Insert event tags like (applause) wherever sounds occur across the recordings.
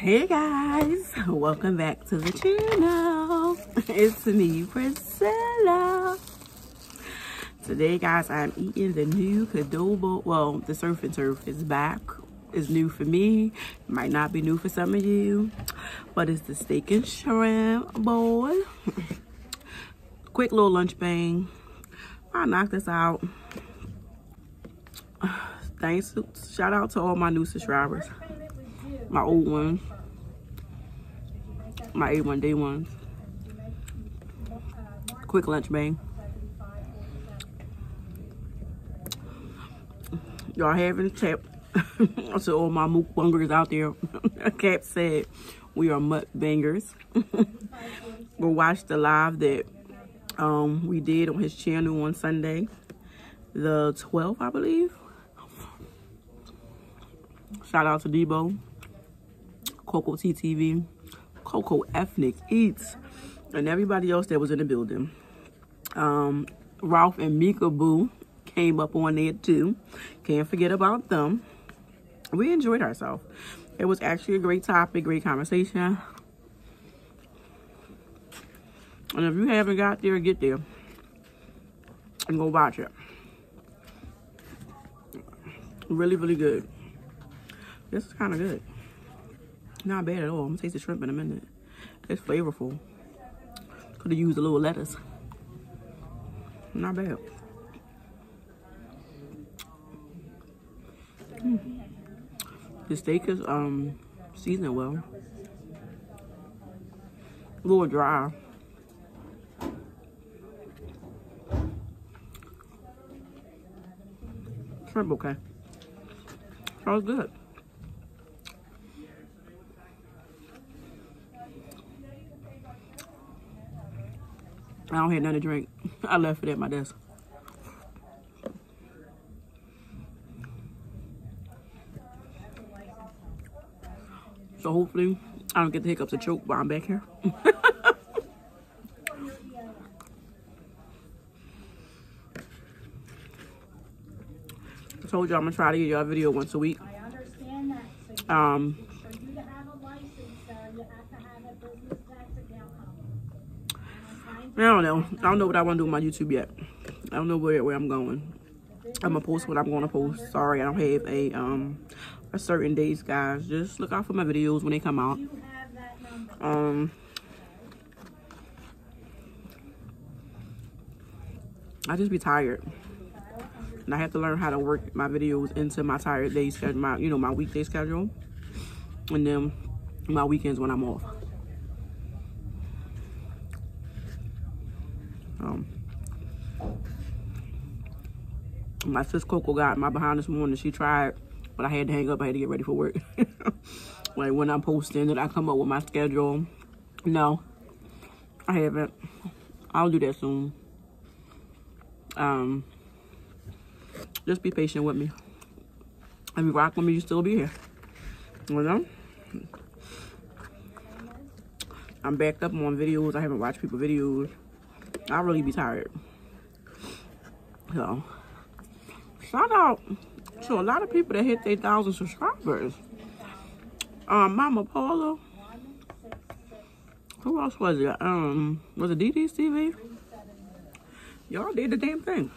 Hey guys, welcome back to the channel. (laughs) It's me, Priscilla. Today, guys, I'm eating the new Qdoba. Well, the surf and turf is back. It's new for me. Might not be new for some of you, but it's the steak and shrimp bowl. (laughs) Quick little lunch bang. I knocked this out. (sighs) Thanks. Shout out to all my new subscribers my old ones, my A1 day ones. Quick lunch bang. Y'all having a tapped to all my mukbangers out there. (laughs) Cap said we are mukbangers. (laughs) Go watch the live that um, we did on his channel on Sunday, the 12th, I believe. Shout out to Debo. Coco TTV, Coco Ethnic Eats, and everybody else that was in the building. Um, Ralph and Mika Boo came up on it too. Can't forget about them. We enjoyed ourselves. It was actually a great topic, great conversation. And if you haven't got there, get there and go watch it. Really, really good. This is kind of good. Not bad at all. I'm gonna taste the shrimp in a minute. It's flavorful. Could have used a little lettuce. Not bad. The steak is um seasoned well. A little dry. Shrimp okay. Was good. I don't have nothing to drink. (laughs) I left it at my desk. So hopefully I don't get the hiccups or choke while I'm back here. (laughs) I told y'all I'm gonna try to get y'all a video once a week. Um, I don't know. I don't know what I want to do with my YouTube yet. I don't know where, where I'm going. I'm gonna post what I'm gonna post. Sorry, I don't have a um a certain days, guys. Just look out for my videos when they come out. Um, I just be tired, and I have to learn how to work my videos into my tired days schedule, my you know my weekday schedule, and then my weekends when I'm off. Um, my sis Coco got my behind this morning. She tried, but I had to hang up. I had to get ready for work. (laughs) like when I'm posting, did I come up with my schedule? No, I haven't. I'll do that soon. Um, just be patient with me. If you rock with me, you still be here. You know? I'm backed up on videos. I haven't watched people videos. I'll really be tired. So, shout out to a lot of people that hit their thousand subscribers. Um, Mama Paula. Who else was it? Um, was it DD's TV? Y'all did the damn thing.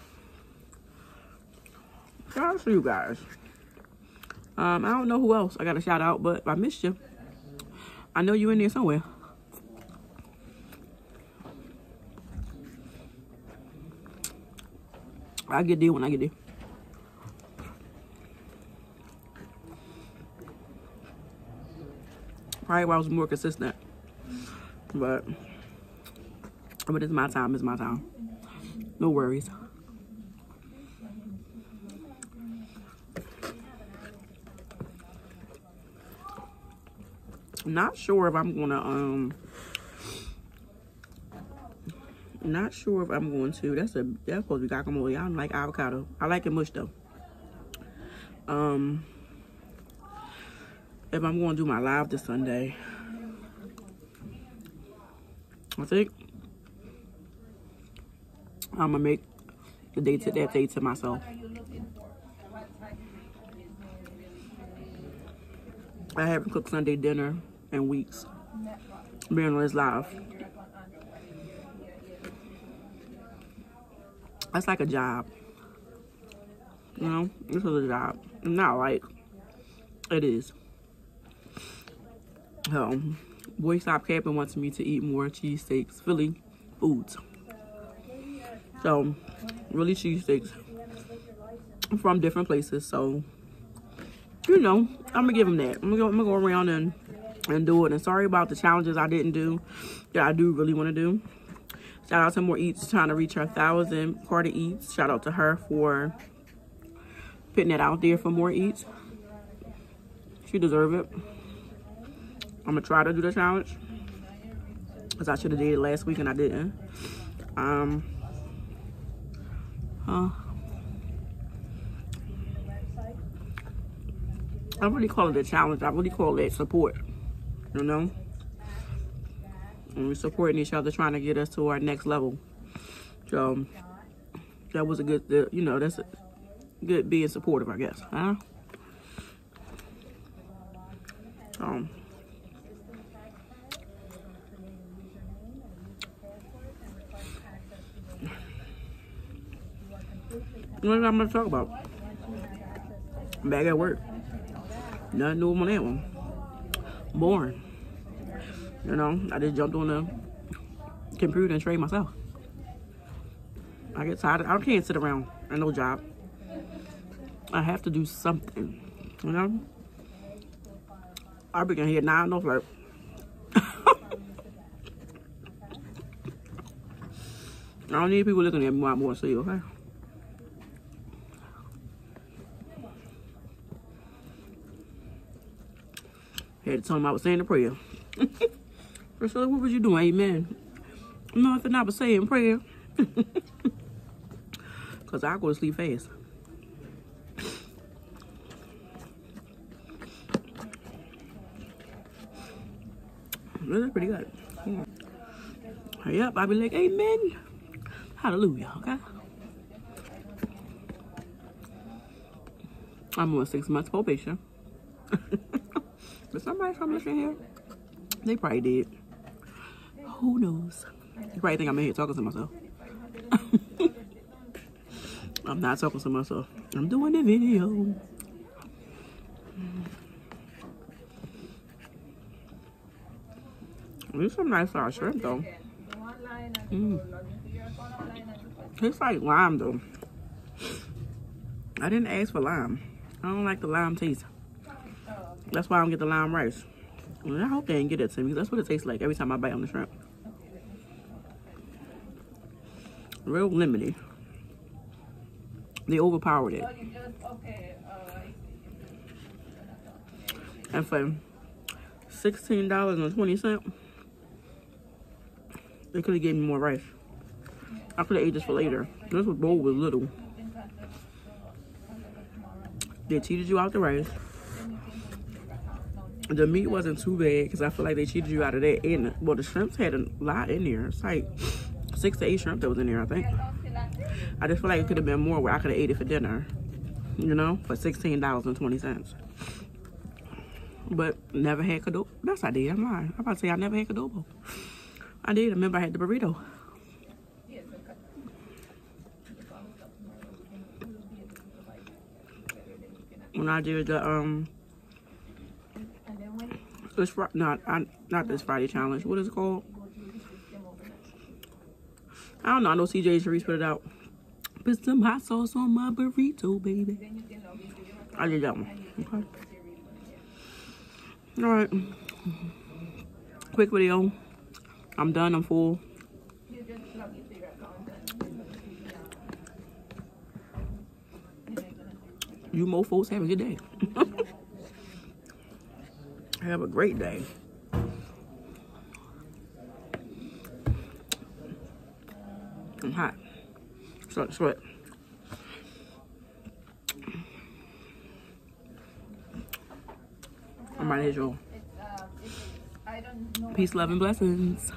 Shout out to you guys. Um, I don't know who else I got to shout out, but I missed you. I know you in there somewhere. I get there when I get there. Probably why I was more consistent. But but it's my time, it's my time. No worries. Not sure if I'm gonna um not sure if I'm going to. That's a that's supposed to be guacamole. I don't like avocado. I like it mushed though. Um, if I'm going to do my live this Sunday, I think I'm gonna make the day to that day to myself. I haven't cooked Sunday dinner in weeks. Being on this live. That's like a job. You know, this is a job. Not like it is. So, Boy Stop Capping wants me to eat more cheesesteaks, Philly foods. So, really cheesesteaks from different places. So, you know, I'm gonna give them that. I'm gonna go, I'm gonna go around and and do it. And sorry about the challenges I didn't do that I do really want to do. Shout out to More Eats trying to reach her thousand Carter Eats. Shout out to her for putting it out there for More Eats. She deserve it. I'm gonna try to do the challenge because I should have did it last week and I didn't. Um. Huh. I really call it a challenge. I really call it support. You know? And we're supporting each other, trying to get us to our next level. So, that was a good, you know, that's good being supportive, I guess. Huh? Um, what am I going to talk about? Back at work. Nothing new on that one. Boring. You know, I just jumped on the computer and trade myself. I get tired. I can't sit around and no job. I have to do something. You know? I'll be in here now, no flirt. (laughs) I don't need people looking at me while I'm going to see, okay? Had to tell him I was saying a prayer. (laughs) Priscilla, what was you doing? Amen. Nothing, I was saying prayer. (laughs) Because I go to sleep fast. (laughs) Really pretty good. Yep, I be like, amen. Hallelujah, okay? I'm on six months probation. Did somebody come listen here? They probably did. Who knows? You probably think I'm in here talking to myself. (laughs) I'm not talking to myself. I'm doing a video. These some nice size shrimp though. Mm. It's like lime though. I didn't ask for lime. I don't like the lime taste. That's why I don't get the lime rice. I hope they didn't get it to me. Because that's what it tastes like every time I bite on the shrimp. Real limited. They overpowered it. Uh, and for $16.20, they could have gave me more rice. I could have ate this for later. This bowl was little. They cheated you out the rice. The meat wasn't too bad because I feel like they cheated you out of that. And well, the shrimps had a lot in there. It's like six to eight shrimp that was in there, I think. I just feel like it could have been more where I could have ate it for dinner. You know, for $16.20. But never had Qdoba. That's I did. I'm lying. I'm about to say I never had Qdoba. I did. I remember I had the burrito. When I did the um this Friday, not not this Friday challenge. What is it called? I don't know. I know CJ Sharice put it out. Put some hot sauce on my burrito, baby. I did that one. Okay. All right. Quick video. I'm done. I'm full. You mofos have a good day. (laughs) Have a great day. I'm hot. Start sweat. I'm my usual. Peace, love, and blessings.